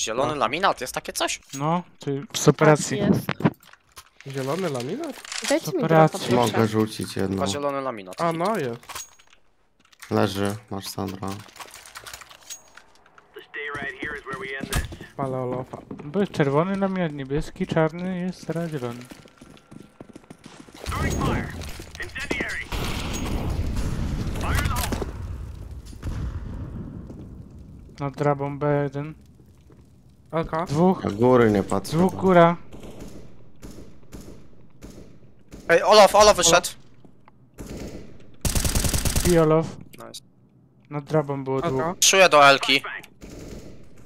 Zielony laminat, jest takie coś? No, ty z Tak, operacji. jest. Zielony laminat? Dajcie mi trochę Mogę proszę. rzucić jedną. Chyba zielony laminat. A no jest. Leży, masz Sandra. Ale Olofa. Był czerwony namiot, niebieski, czarny, jest teraz zielony. Nad drabą B1. Alka? Dwóch, A góry nie patrzę. dwóch góra. Ej, Olof, Olof wyszedł. I Olof. Nice. Nad drabą było dwóch. Czuję do Elki.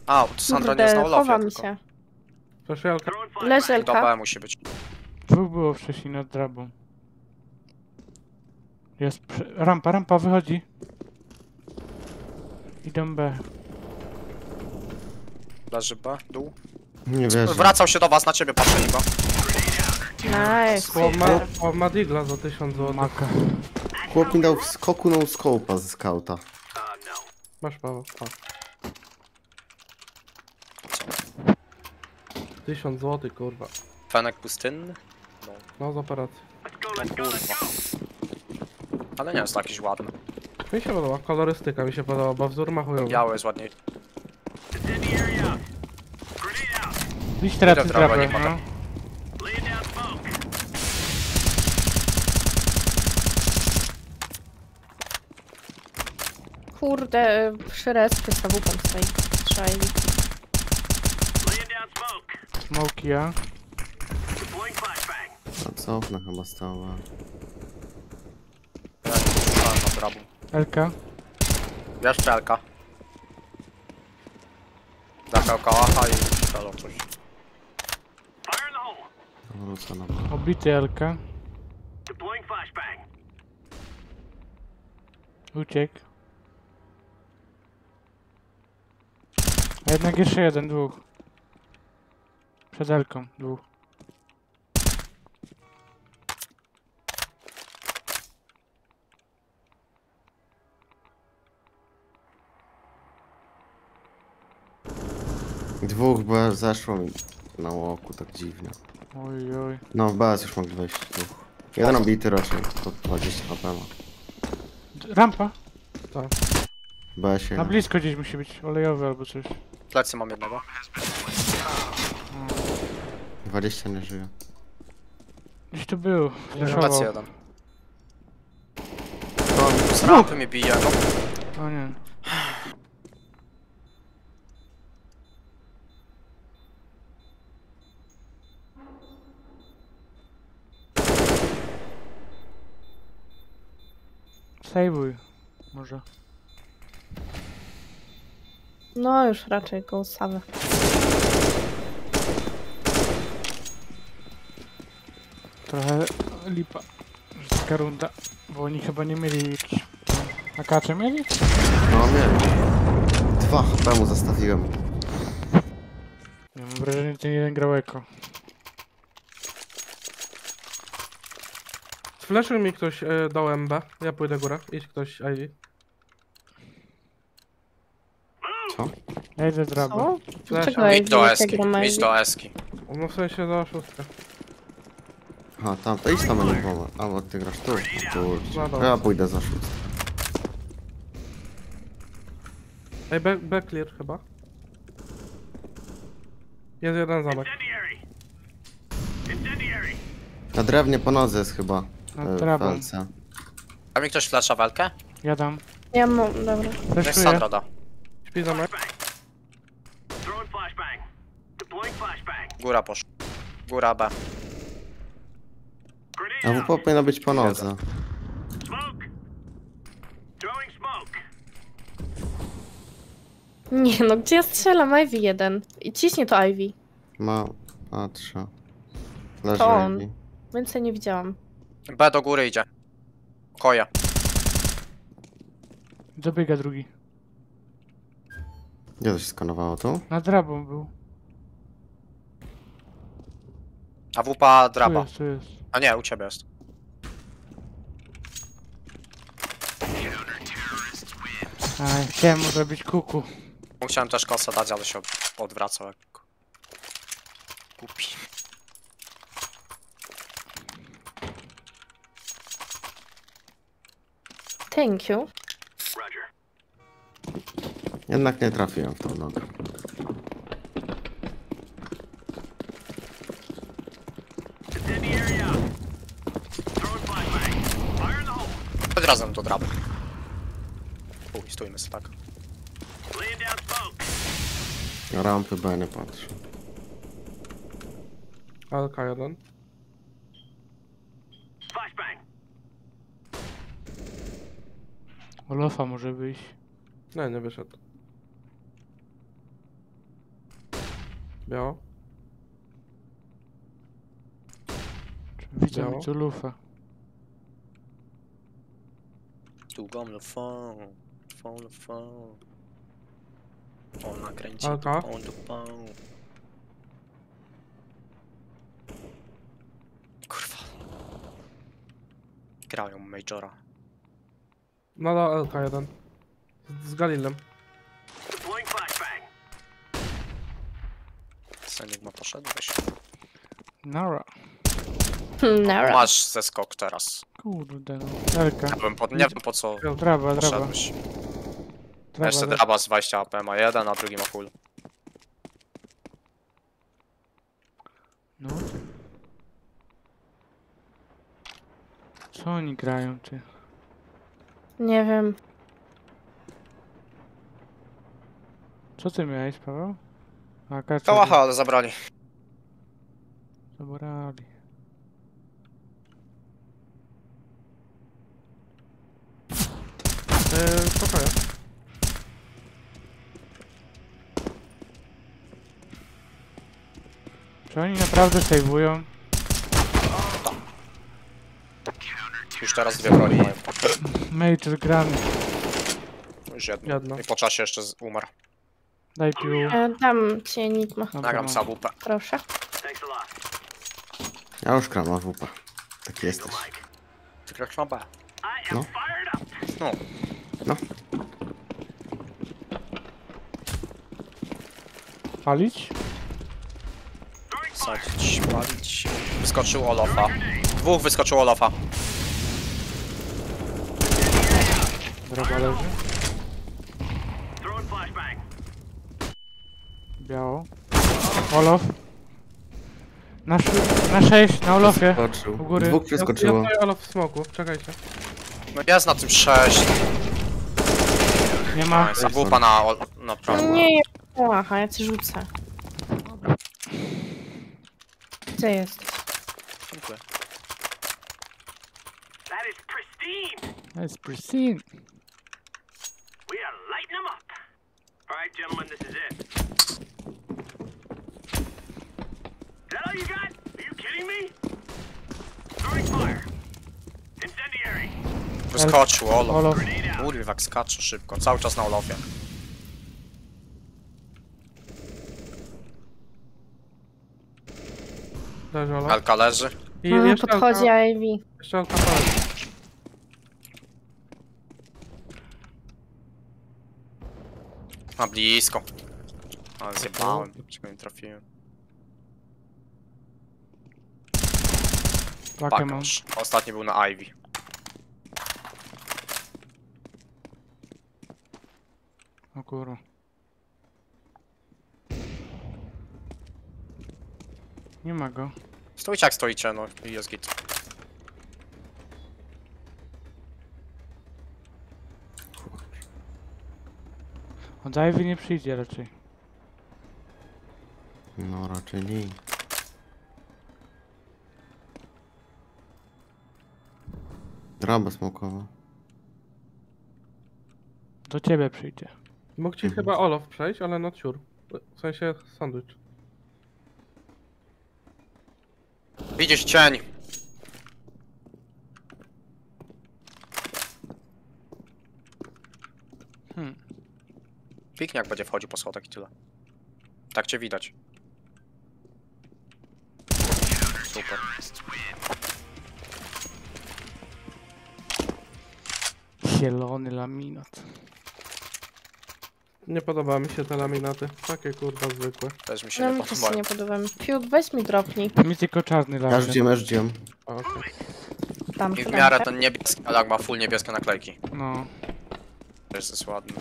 A, Sandra nie jest na Kurde, Olofie, chowa mi tylko. się. Proszę Alka. Leży Do Elka. B musi być. Dwóch było wcześniej nad drabą. Jest przy... rampa, rampa wychodzi. Idą B. Leży B, dół. Nie wierzę. Wracał się do was, na ciebie, patrzyli go. Nice. O, ma, digla za 1000 zł. Maka. Chłop mi dał w skoku no scope'a ze skauta. Masz Paweł. A. 1000 zł, kurwa. Fenek pustynny. No, No z operacji. kurwa. Ale nie jest to jakiś ładny. Mi się podoba, kolorystyka mi się podoba, bo wzór ma chujowy. Biały jest ładniejszy. Idź teraz drabę, drabę, nie. Kurde, przy respie z zawupą stoi. Trzej. Smoki, ja. A co okna chyba stała. Słyszałem na drabu. Elka. Jeszcze Elka. Zakał kałacha i strzelał coś. Wrócę na Obity Elka. Uciekł. A jednak jeszcze jeden, dwóch. Przed Elką, dwóch. Dwóch B zeszło mi na łoku tak dziwnie. Oj, oj. No w BS już mogli wejść dwóch. Jeden obity raczej, to 20 HP ma. Rampa. W BS Na blisko gdzieś musi być. Olejowy albo coś. Plecy mam jednego. 20 nie żyje. Gdzieś tu był. Plecy Flashował. jeden. Z rampy mnie bije, no. O nie. Sejwuj. Może. No już raczej go same. Trochę lipa. że Taka runda. Bo oni chyba nie mieli jakichś... A kacze mieli? No nie. Dwa HP mu zostawiłem. Ja mam wrażenie, że ten jeden grał eko. Flaszył mi ktoś e, do MB. Ja pójdę górę. Idź ktoś Ivy. Co? Ja idę drabę. Idź do Eski, idź do Eski. No w sensie do szóstka. Aha, tam, to idź tam a nie pomoc. Albo ty grasz tu. Kurczę. No dobra. Ja pójdę za szóstkę. Ej, back, back clear chyba. Jest jeden zamek. Na drewnie po nodze jest chyba. Nad e, drabą. felce. A mi ktoś flasza welkę? Ja dam. Ja mam, dobra. Sandra da. Śpi zamek. Góra poszła. Góra B. A WP powinno być po nodze. Nie no, gdzie ja strzelam? Ivy jeden. I ciśnie to Ivy. Ma... Patrzę. Leży To on. Ivy. Więcej nie widziałam. B do góry idzie. Koja. Dobiega drugi. Gdzie to się skanowało? Tu? Nad drabą był. A wupa Tu draba. jest, tu jest. A nie, u ciebie jest. Aj, chciałem mu zrobić kuku. Chciałem też kosę dać, ale się odwracał jak... Głupi. Thank you. Jednak nie trafiłem w tą nogę. Chodź razem do draby. Uj, stójmy sobie tak. Rampy B nie patrzę. LK1. Olofa może wyjść. Nie, nie wyszedł. Biało. Widzę Biało. mi tu lufa. Długą lufą. Lufą, lufą. Ona kręci Alka? dupą, dupą. Kurwa. Grają Majora. No do LK1. Z, z Galilem. Enigma poszedł, weź. Nara. Nara. Masz ze skok teraz. Kurde no. Elka. Nie wiem po, nie wiem po co Draba, draba. poszedłeś. draba, Jeszcze draba. draba z 20 AP ma jeden, a drugi ma full. No. Co oni grają, ty? Nie wiem. Co ty miałeś, Paweł? A, kaczor. Kałacha, ale zabrali. Zabrali. Yy, spokojnie. Czy oni naprawdę sejwują? Już teraz dwie broni mają. Major grany. Już jedno. Jedno. I po czasie jeszcze z- umarł. Daj pił. E, dam ci Enigma. Dobra, Nagram mam. sabupę. Proszę. Ja już kram AWP. Taki jesteś. Ty grasz na B. No. No. No. Palić? Sadzić, palić. Wyskoczył Olofa. Dwóch wyskoczył Olofa. Droga leży. Biało. Olof. Na, na 6, na Olofie. Skoczył. U góry. Dwóch Ja, przeskoczyło. ja stoję Olof w smoku, czekajcie. No jest na tym 6. Nie ma. Na, ol- na No prawo. nie, aha, ja ci rzucę. Gdzie jesteś? Dziękuję. That is pristine. That's pristine. Gentlemen, this is it. Is that all you got? Are you kidding me? Throwing fire. Incendiary. Wyskoczył Olof. Olof. Kurwa, jak skacze szybko. Cały czas na Olofie. Leży Olof. Elka leży. I Mm, jeszcze podchodzi LK, Ivy. jeszcze LK palec. Na blisko. Ale zjebałem. Czego nie trafiłem. Pakę mam. Ostatni był na Ivy. O kurwa. Nie ma go. Stójcie jak stoicie, no i jest git. Od Ivy nie przyjdzie raczej. No raczej nie. Draba smokowa. Do ciebie przyjdzie. Mógł ci Mhm. chyba Olof przejść, ale not sure. W sensie sandwich. Widzisz cień. Piknie jak będzie wchodził po schodach i tyle. Tak cię widać. Super. Zielony laminat. Nie podoba mi się te laminaty. Takie kurwa zwykłe. Też mi się No nie mi też się podobają. nie podobają. Fiut, weź mi dropnij. Mi tylko czarny Ja rzuciłem, ja rzuciłem. A, Okej. Tam, I w miarę tak? ten niebieski, jak ma full niebieskie naklejki. No. Też jest ładny.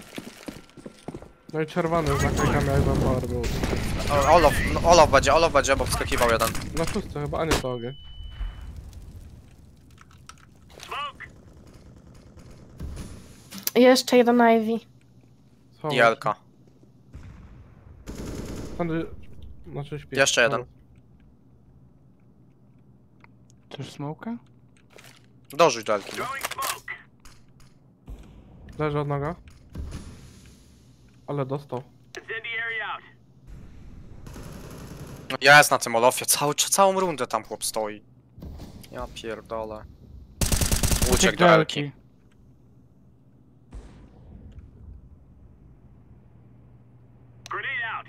No i czerwony z naklejkami Ivan Power był. O, Olof, no, Olof będzie, Olof będzie, bo wskakiwał jeden. Na szóstce chyba, a nie to ogień. Smoke. Jeszcze jeden Ivy. Schował I się. Elka. Sandy... Znaczy śpi. Jeszcze jeden. Coś smoka? Dorzuć do Elki. Leży od noga. Ale dostał. No Jest na tym Olofie, cały, całą rundę tam chłop stoi. Ja pierdolę. Uciekł do Elki. Grenade out.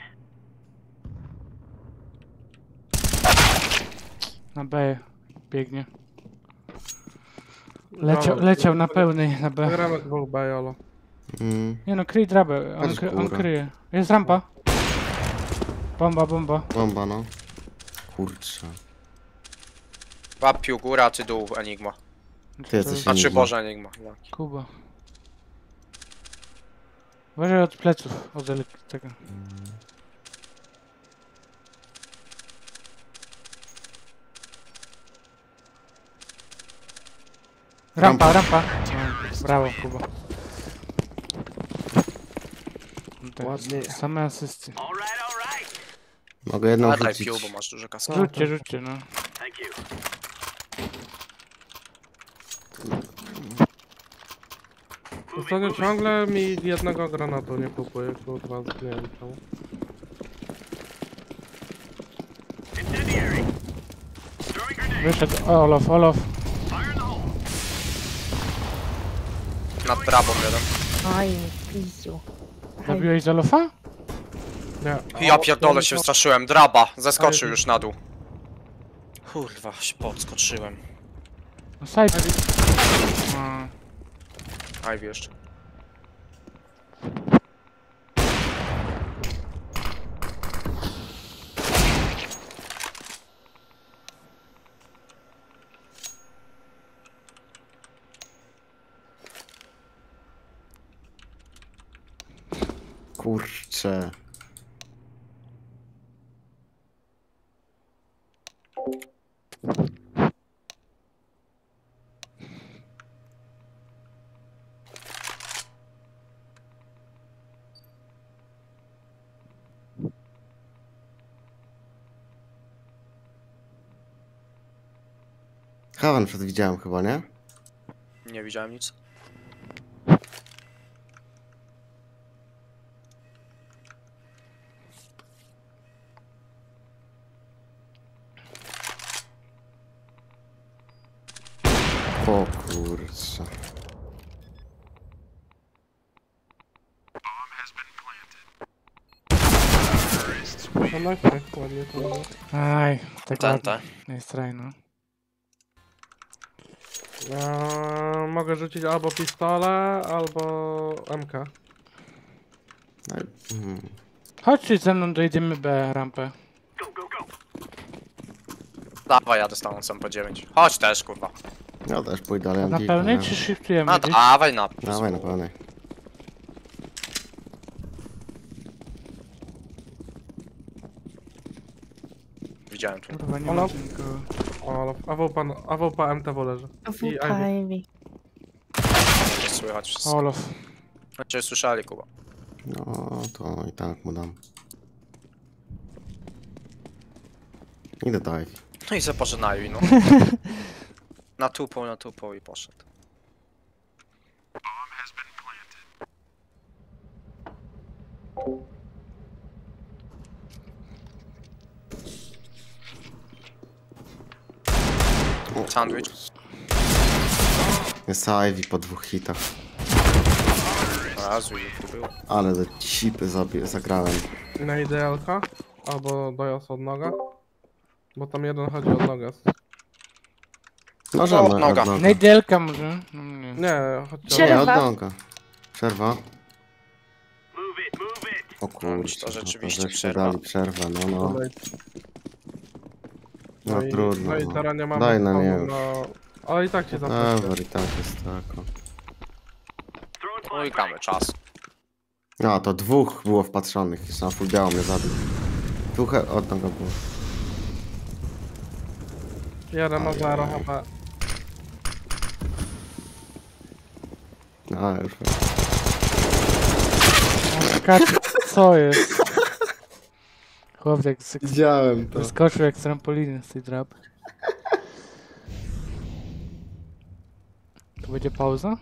Na B biegnie. Leciał, leciał na pełnej na B. Gramy dwóch B, jolo. Mm, Nie no, kryj drabę, on, kry, on kryje. Jest rampa. Bomba, bomba. bomba, no. Kurczę. Łap pił góra, ty dół Enigma. Ty jesteś Znaczy Enigma. Boże Enigma. tak. Kuba. Uważaj od pleców, od ele- tego. Rampa, rampa. No, brawo, Kuba. Tak, Ładnie. Same asysty. Mogę jedną A daj rzucić. pił, bo masz duże kaski. Rzućcie, rzućcie, no. Ostatnio ciągle mi jednego granatu nie kupuje, kurwa, nie wiem czemu. Wyszedł Olof, Olof. Nad drabą jeden. Aj, pizdu. Zabiłeś? Nie. Ja pierdolę się straszyłem. Draba, zeskoczył już na dół. Kurwa, się podskoczyłem. No side. Ivy jeszcze. Kurczę. Haven przed widziałem chyba, nie? Nie widziałem nic. O kurczę. No tak, ładnie to było. Aj, tak Ten, ładnie. Jest raj, no. Ja mogę rzucić albo pistole, albo MK. No, mm. Chodźcie ze mną, dojedziemy B rampę. Go, go, go. Dawaj, ja dostanę sam po 9. Chodź też, kurwa. Ja też pójdę, ale ja Na mam pełnej kilka, czy shiftujemy No gdzieś? dawaj na. Dawaj na pełnej. Widziałem tu. Kurwa, nie Ono- ma tu nikogo. O, ale AWP, no- AWP MTW leży. I Ivy. Nie słychać wszystko. Olof. Znaczy słyszeli, Kuba. No to i tak mu dam. Idę do Ivy. No i Ivy, no. Na tupą, na tupą i poszedł. Sandwich. Jest Ivy po dwóch hitach. Razu było. Ale do cipy zagrałem. Na idealka, albo dojazd od noga. Bo tam jeden chodzi od noga. Możemy, od noga. od noga. Najdelka może? No, nie. Przerwa. Nie, od noga. Przerwa. O kurczę, to no rzeczywiście żeście przerwa. dali przerwę, no no. Dalej. No i- trudno, No i no. teraz nie mamy Daj na spawnu nie już. na... Ale i tak się zaproszę. Ewer i tak jest tak. o. Throwing No i gramy czas. A, to dwóch było wpatrzonych, jeszcze na full biało mnie zabił. Dwóch, e, od tego było. Jeden ma 0 HP. A, już. Skacze, co jest? Chłop jak z- Widziałem to. wyskoczył jak z trampoliny z tej drapy. To będzie pauza?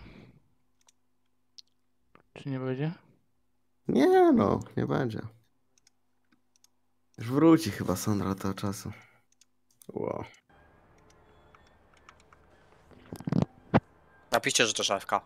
Czy nie będzie? Nie no, nie będzie. Już wróci chyba Sandra do czasu. Wow. Napiszcie, że to szafka.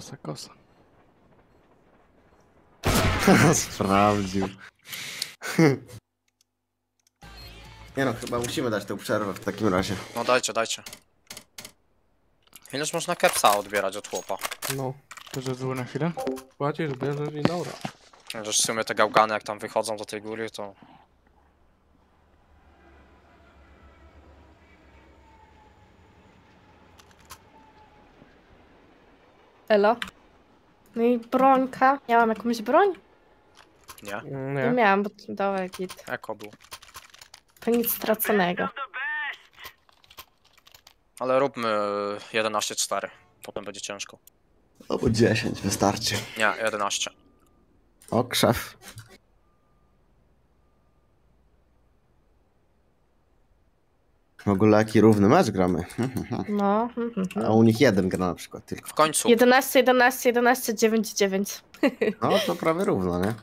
Kosa, kosa. Sprawdził. Nie no, chyba musimy dać tę przerwę w takim razie. No dajcie, dajcie. Ileż można kepsa odbierać od chłopa? No. To że było na chwilę? Płacisz, bierzesz i dobra. Że w sumie te gałgany jak tam wychodzą do tej góry, to... Elo. No i brońka. Miałam jakąś broń? Nie? Mm, Nie Nie. miałam, bo dobra, git. Eko był. To nic straconego. Ale róbmy e, 11-4. Potem będzie ciężko. Albo 10 wystarczy. Nie, 11. O, krzew. W ogóle jaki równy mecz gramy. No. A u nich jeden gra na przykład tylko. W końcu. 11, 11, 11, 9, 9. No to prawie równo, nie?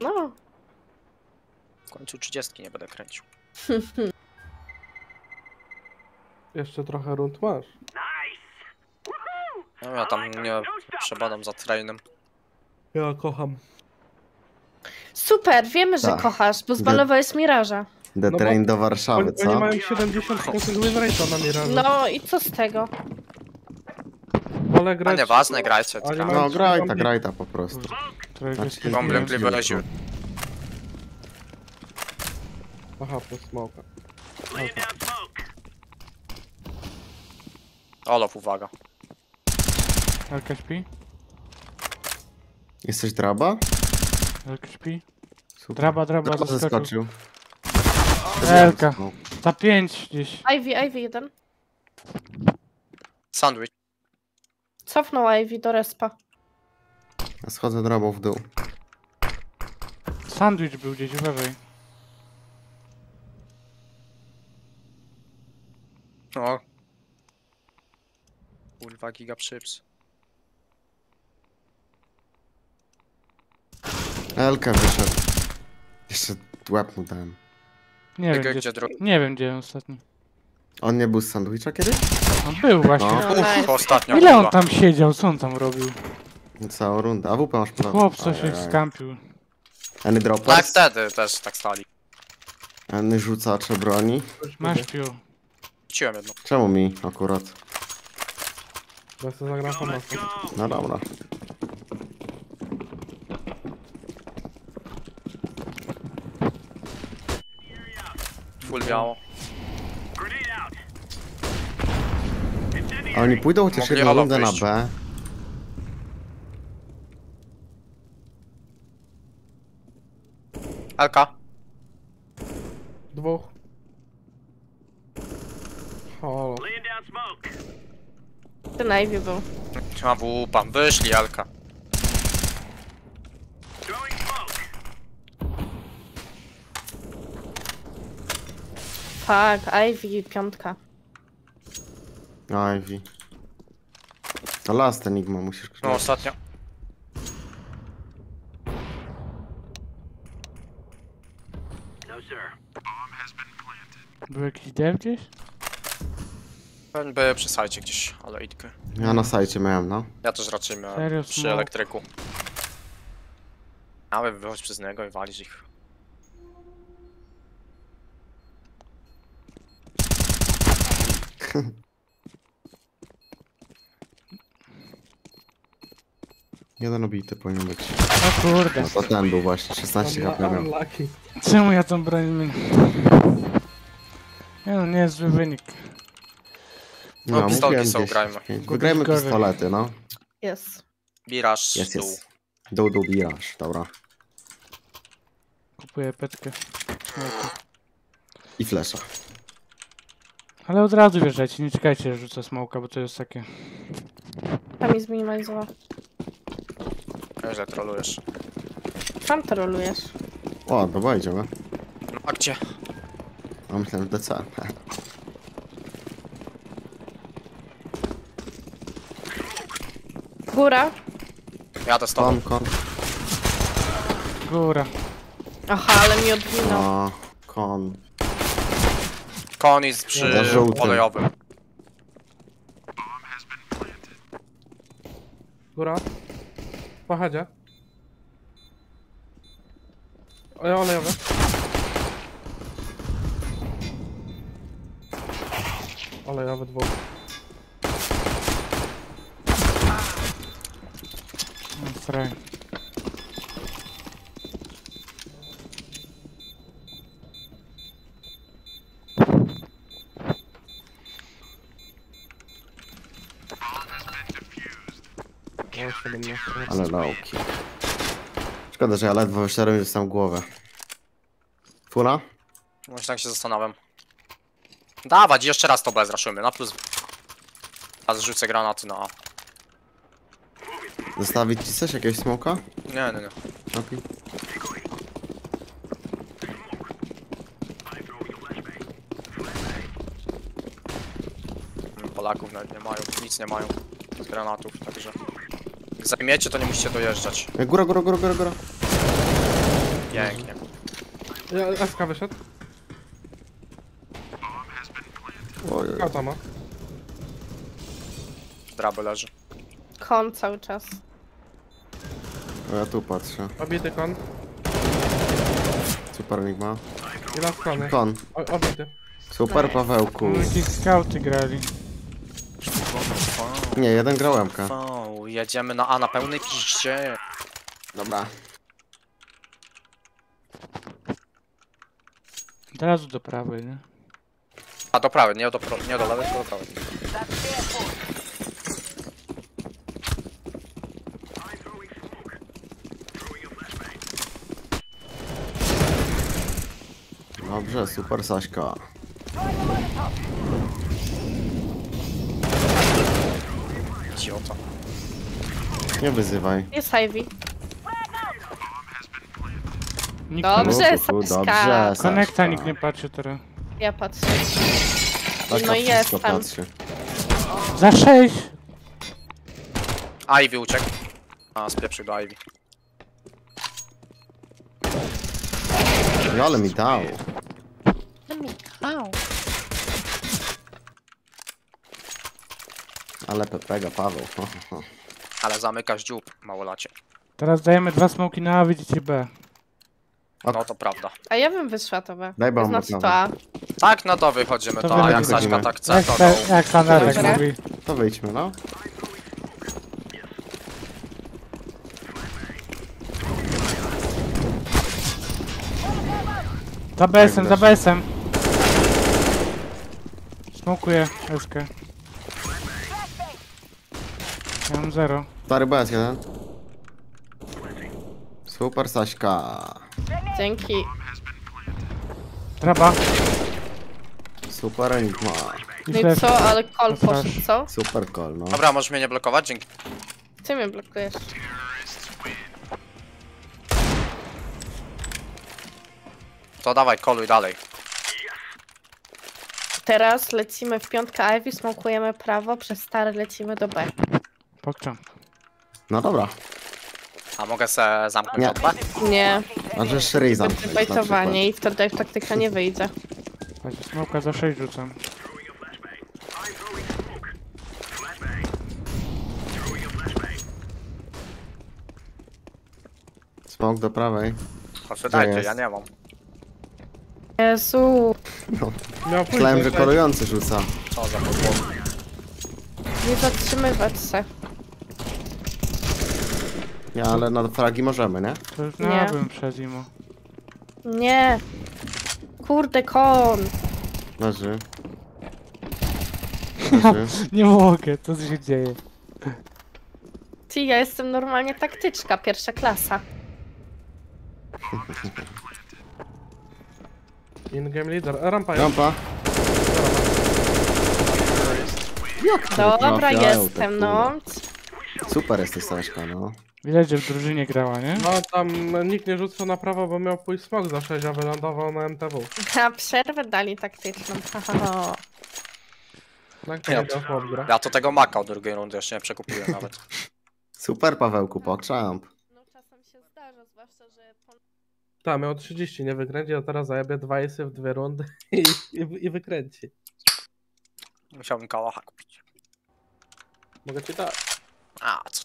No. W końcu 30 nie będę kręcił. Jeszcze trochę rund masz. Nice. Woohoo. No ja tam nie przebadam za trainem. Ja kocham. Super, wiemy, że Tak. kochasz, bo zbanowałeś Miraża. The No bo Train do Oni, Warszawy, oni co? mają 70% win rate'a na Mirażu. No i co z tego? Wolę A grać... nieważne, grajcie. Ale No graj ta, graj ta po prostu. Trochę Znaczy, bliby dziurką. Aha, to smoka. Laying down smoke. Olof, uwaga. Elka śpi? Jesteś draba? Elka śpi? Super. Draba, draba, Draba zaskoczył. Elka. Za pięć gdzieś. Ivy, Ivy jeden. Sandwich. Cofnął Ivy do respa. Ja schodzę drabą w dół. Sandwich był gdzieś, uważaj. O. Kurwa, giga chips. Elkę wyszedł. Jeszcze łeb mu dałem. Nie wiem Gdzie, gdzie, gdzie drugi? nie wiem gdzie ostatni. On nie był z sandwicha kiedyś? On był właśnie. No. No. Uff, ostatnio. Ile on kurwa. tam siedział? Co on tam robił? Całą rundę. A WP masz prawo. Chłop co się skampił. Any Tak droppers? wtedy też tak stali. Any rzucacze broni? Masz pił. Chciałem jedno. Czemu mi akurat? Ja sobie zagram po. No dobra. Full biało. A oni pójdą chociaż Mogli jedną rundę na wyjść. B. Elka. Dwóch. Halo. Smoke. Ten Ivy był. A wupa, wyszli Elka. Tak, Ivy piątka. Ivy. To last Enigma musisz No grać. ostatnio. No sir. Był jakiś dev gdzieś? By przy sajcie gdzieś, ale idkę. Ja na sajcie miałem, no. Ja też raczej miałem Serio, przy smoke? elektryku. Ale wychodź przez niego i walisz ich. Jeden obity powinien być. O kurde. No to ten był właśnie, 16 HP miał. Unlucky. Czemu ja tą broń zmienię? Nie no, nie jest zły wynik. No, pistolki mówiłem są, 10, grajmy. 5. Wygrajmy Gorzej. pistolety, no. Jest. Biraż, Jest, dół. jest. Dół, dół, biraż, dobra. Kupuję petkę. I flesza. Ale od razu wjeżdżajcie, nie czekajcie, że rzucę smoka, bo to jest takie... Tam mi zminimalizował. Źle trolujesz. Sam to rolujesz. O, dobra, idziemy. No a gdzie? A myślałem, że DC. Góra. Jadę z tobą. Kon, kon. Góra. Aha, ale mi odwinął. No, kon. Kon jest przy Na żółtym. olejowym. Góra. Pochadzie. Ole, olejowe. Olejowe dwóch. No, Ale lauki. Szkoda, że ja ledwo wyszedłem i dostałem głowę. Fula? Właśnie tak się zastanawiam. Dawać, jeszcze raz to B zraszymy, na plus. Teraz rzucę granaty na A. Zostawić ci coś? Jakiegoś smoka? Nie, nie, nie. Okej. Polaków nawet nie mają, nic nie mają z granatów, także... Jak zajmiecie, to nie musicie dojeżdżać. Góra, góra, góra, góra, góra. Pięknie. Ja, SK wyszedł. Oj, oj. Kauta ma. Draby leży. Kon cały czas. O, ja tu patrzę. Obity kon. Super Enigma. I las kony. Kon. O, obity. Super Pawełku. No, jakieś skauty grali. Nie, jeden grał MK. O, jedziemy na A na pełnej piście. Dobra. Od razu do prawej, nie? A do prawej, nie do, pro, nie do lewej, tylko do prawej. Dobrze, super Saśka. Idiota. Nie wyzywaj. Jest Ivy. Nikt Dobrze, Saśka. Dobrze, Konekta Saśka. nikt nie patrzy teraz. Ja patrzę. Saśka No wszystko jestem. patrzy. Za sześć! Ivy uciekł. A, spieprzył do Ivy. No ale mi dał. Ale Pepega, Paweł. Ho, ho, ho. Ale zamykasz dziób, małolacie. Teraz dajemy dwa smoki na A, widzicie B. Ok. No to prawda. A ja bym wyszła to B. Daj To bombę, znaczy to. A. Tak, no to wychodzimy To to, a jak wychodzimy. Saśka tak chce, Jak, to ta, go. jak Sanarek Dobra. mówi. To wyjdźmy, no. Za BS-em, za wreszcie. BS-em. Smokuję eskę. Ja mam zero. Stary BS jeden. Super Saśka. Dzięki. Draba. Super Enigma. No i co, ale kol No flash. poszedł, co? Super call, no. Dobra, możesz mnie nie blokować, dzięki. Ty mnie blokujesz. To dawaj, koluj dalej. Teraz lecimy w piątkę Ivy, smokujemy prawo, przez stary lecimy do B. Pokczam. No dobra. A mogę se zamknąć Nie. B? Nie, A że Shri będzie bajtowanie i wtedy taktyka nie wyjdzie. Patrz, Smoka za sześć rzucam. Smok do prawej. Chodź, wydajcie, jest? ja nie mam. Jezu, Miał pójść, Myślałem, że korujący rzuca. Co za podłoga. nie zatrzymywać się. Nie, ale na fragi możemy, nie? To już Nie. miałbym przez imo. Nie. Kurde, kon. Leży. Leży. Nie mogę, co się dzieje? Ty, ja jestem normalnie taktyczka, pierwsza klasa. In-game leader. E, Rampa jest. Rampa. Dobra, trafiają te jestem, kule. no. Super jesteś, Staszka, no. Widać, że w drużynie grała, nie? No tam nikt nie rzucał na prawo, bo miał pójść smok za 6, a wylądował na MTW. A przerwę dali taktyczną. haha. Tak Ja- gra. Ja to tego maka od drugiej rundy jeszcze nie przekupiłem nawet. Super, Pawełku, pokrzamp. No czasem się zdarza, zwłaszcza, że... Tak, miał 30, nie wykręci, a teraz zajebie dwa isy w dwie rundy i, i, i wykręci. Musiałbym kałacha kupić. Mogę ci dać. A, co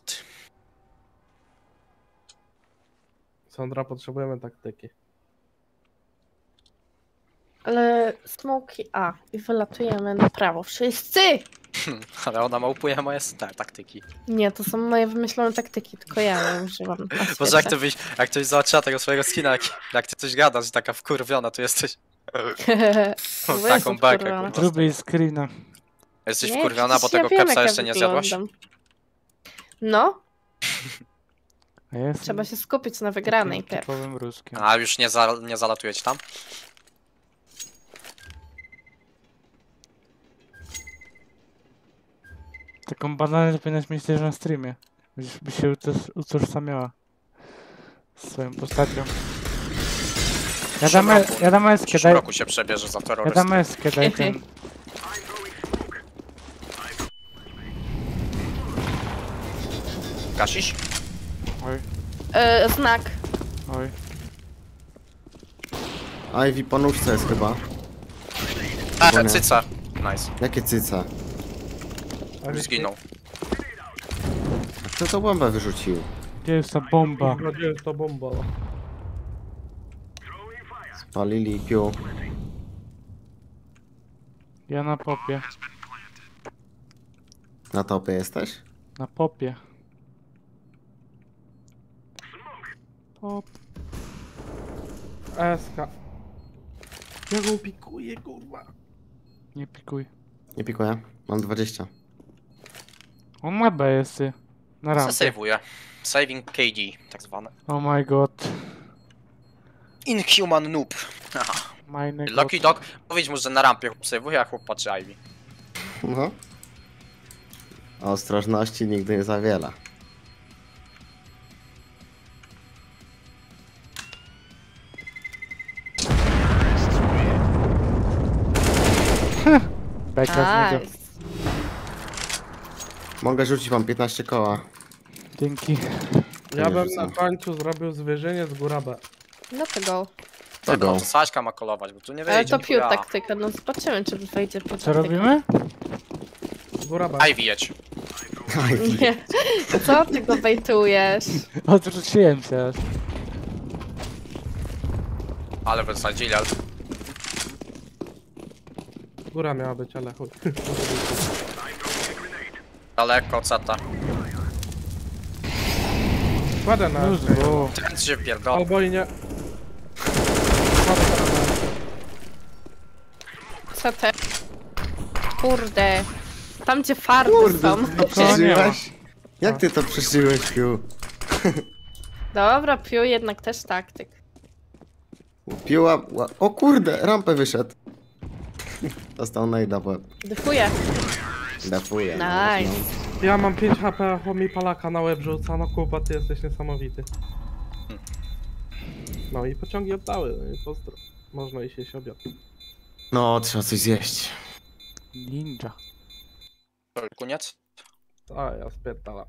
ty? Sandra, potrzebujemy taktyki. Ale smoki A i wylatujemy na prawo. Wszyscy! Hm, Ale ona małpuje moje te taktyki. Nie, to są moje wymyślone taktyki, tylko ja je używam. na Boże, jak ty byś, jak ktoś zobaczyła tego swojego skina, jak, jak ty coś gadasz i taka wkurwiona, to jesteś taką bekę. Zrobię screena. Jesteś Nie, wkurwiona, bo ja tego wiem, kepsa jeszcze nie zjadłaś? No, ja jestem trzeba się skupić na wygranej typowym ruskiem. A już nie, za, nie zalatuje ci tam? Taką banalę powinnaś mieć też na streamie. Byś by się utoż- utożsamiała z swoją postacią. Ja dam, e- ja dam W eskę, przyszłym daj, roku się przebierze za ja terrorystę. dam eskę, daj ten. Gasisz? E, znak. oj. Ivy po nóżce jest chyba. A, Bo nie. cyca. Nice. Jakie cyce? A Już zginął. A Kto to bombę wyrzucił? Gdzie jest ta bomba? Nadzieję, że to bomba. Spalili piu. Ja na popie. Na topie jesteś? Na popie. Pop. SK. Ja go pikuję, kurwa. Nie pikuj. Nie pikuję. Mam 20. On ma BS-y. Na rampie. Zasejwuję. Saving KD, tak zwane. Oh my god. Inhuman noob. Aha. Mine god. Lucky Dog, powiedz mu, że na rampie chłop sejwuje, a chłop patrzy Ivy. No. Ostrożności nigdy nie za wiele. Beka z niego. Nice. Mogę rzucić wam 15 koła. Dzięki. Ja bym rzucam. na końcu zrobił zwierzenie z góra B. No to go. To go. Saśka ma kolować, bo tu nie Ale wyjdzie. to pił chuja. taktyka, no zobaczymy, czy wejdzie pił Co robimy? Z góra B. Ivy jedź. Ivy. Nie. Co ty go bejtujesz? Odrzuciłem się aż. Ale wysadzili, ale... Góra miała być, ale chuj. Daleko, ceta. Kładę na Już było. Ten się wpierdol. Albo i nie. Co te? Kurde. Tam gdzie farby Kurde, są. to przeżyłeś? Jak ty to przeżyłeś, piu? Dobra, pił jednak też taktyk. Piła... ła- O kurde, rampę wyszedł. Dostał najda w łeb. Dyfuję. Defuje. no, Nice. Ja mam 5 HP, a chłop mi palaka na łeb rzuca. No kupa, ty jesteś niesamowity. No i pociągi oddały, no i pozdro. Można iść jeść obiad. No, trzeba coś zjeść. Ninja. Koniec? A, ja spierdalam.